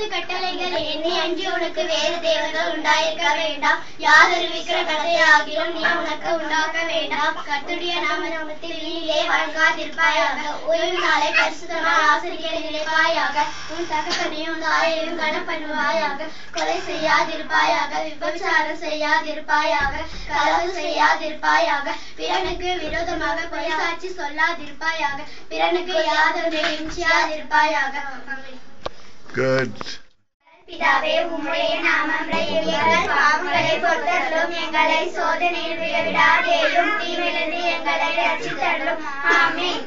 பத்து கட்டளைகள் எண்ணி அஞ்சி உனக்கு வேறு தேவர்கள் உண்டாயிருக்க வேண்டாம். யாதொரு விக்கிரகத்தை ஆகிலும் நீ உனக்கு உண்டாக்க வேண்டாம். கத்துடைய நாம நாமத்தில் நீலே வழங்காதிருப்பாயாக. ஓய்வு நாளை பரிசுத்தமாக ஆசிரியர் நினைப்பாயாக. உன் தகப்பனையும் தாயையும் கனம் பண்ணுவாயாக. கொலை செய்யாதிருப்பாயாக. விபச்சாரம் செய்யாதிருப்பாயாக. களவு செய்யாதிருப்பாயாக. பிறனுக்கு விரோதமாக பொய்சாட்சி சொல்லாதிருப்பாயாக. பிறனுக்கு யாதொன்றையும் செய்யாதிருப்பாயாக ஆமென். Good. பிதாவே உம்முடைய நாமம் எங்கள் பாவங்களை பொறுத்தருளும் எங்களை சோதனையில் விடவிடாதேயும் தீவிலிருந்து எங்களை ரட்சித்தருளும். ஆமென்.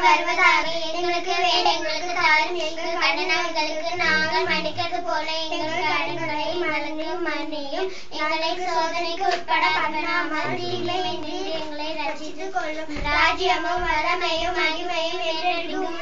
வருவதாக எங்களுக்கு வேண்ட எங்களுக்கு தாரும் எங்கள் கடனாளிகளுக்கு நாங்கள் மன்னிக்கிறது போல எங்கள் கடன்களை மறந்தும் மன்னியும் எங்களை சோதனைக்கு உட்பட பண்ணாமல் தீமை என்று எங்களை கொள்ளும். ராஜ்யமும் வளமையும் மகிமையும் என்றென்றும்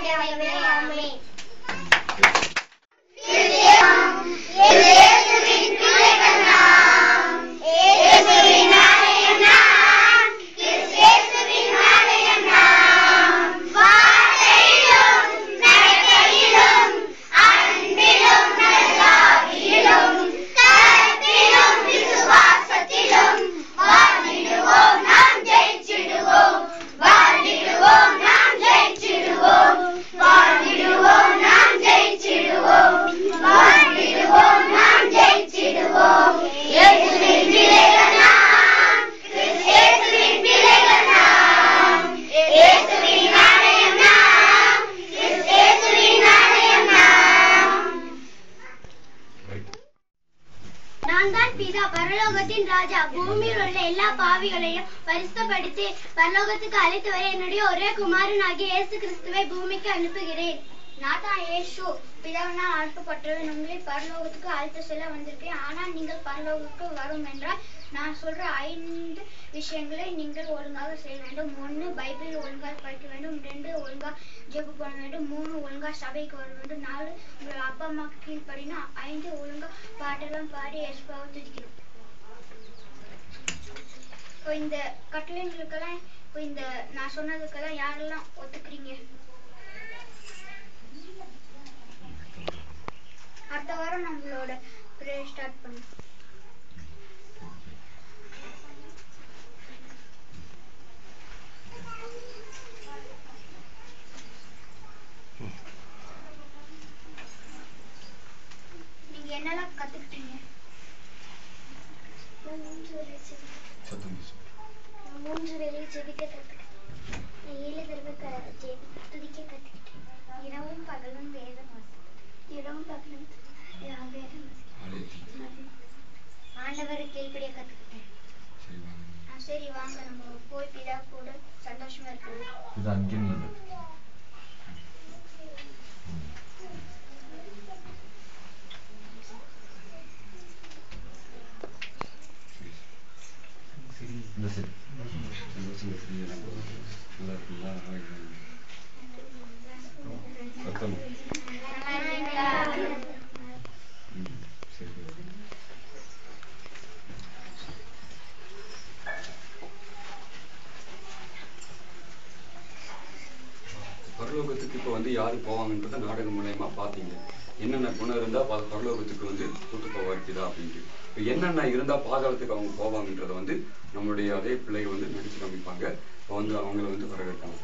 நான் தான் பிதா. பரலோகத்தின் ராஜா. பூமியில் உள்ள எல்லா பாவிகளையும் பரிசுப்படுத்தி பரலோகத்துக்கு அழைத்து வர என்னுடைய ஒரே குமாரனாகிய இயேசு கிறிஸ்துவை பூமிக்கு அனுப்புகிறேன். நான் தான் இயேசு பிதாவினால் அனுப்பப்பட்டவன் உங்களை பரலோகத்துக்கு அழைத்து செல்ல வந்திருக்கேன் ஆனால் நீங்கள் பரலோகத்துக்கு வரும் என்றால் நான் சொல்ற ஐந்து விஷயங்களை நீங்கள் ஒழுங்காக செய்ய வேண்டும். ஒன்று பைபிள் ஒழுங்காக படிக்க வேண்டும். ரெண்டு ஒழுங்கா ஜெபு பண்ண வேண்டும். மூணு ஒழுங்கா சபைக்கு வர வேண்டும். நாலு உங்கள் அப்பா அம்மாக்கு கீழ்ப்படினா ஐந்து ஒழுங்கா பாட்டெல்லாம் பாடி எஸ்பாவை துதிக்கணும் இப்போ இந்த கட்டளைங்களுக்கெல்லாம் இப்போ இந்த நான் சொன்னதுக்கெல்லாம் யாரெல்லாம் ஒத்துக்கிறீங்க? அடுத்த வாரம் நம்மளோட ப்ரேயர் ஸ்டார்ட் பண்ணுவோம் ஜெபிக்க கத்துக்கிட்டேன் நான் ஏழு தடவை க- ஜெபி- துதிக்க கத்துக்கிட்டேன் இரவும் பகலும் வேத மாசம் இரவும் பகலும் வேத மாசம் ஆண்டவரை கீழ்ப்படிய கத்துக்கிட்டேன். சரி வாங்க. நம்ம போய் பிதா கூட சந்தோஷமா இருக்கணும் இது அங்கே நில்லு. இந்த பரலோகத்துக்கு இப்போ வந்து யாரு போவாங்கன்றத நாடகம் மூலயமா பார்த்தீங்க. என்னென்ன குணம் இருந்தா ப- பரலோகத்துக்கு வந்து கூட்டு போவாருக்குதா அப்படின்ட்டு. இப்போ என்னென்ன இருந்தா பாதாளத்துக்கு அவங்க போவாங்கன்றத வந்து நம்மளுடைய அதே பிள்ளைகள் வந்து நடிச்சு காமிப்பாங்க. இப்போ வந்து அவங்கள வந்து வரவேற்கலாம்.